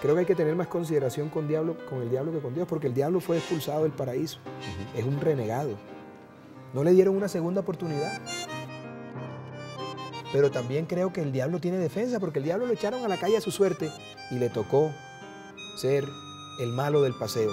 Creo que hay que tener más consideración con, el diablo que con Dios, porque el diablo fue expulsado del paraíso. Es un renegado. No le dieron una segunda oportunidad. Pero también creo que el diablo tiene defensa, porque el diablo lo echaron a la calle a su suerte y le tocó ser el malo del paseo.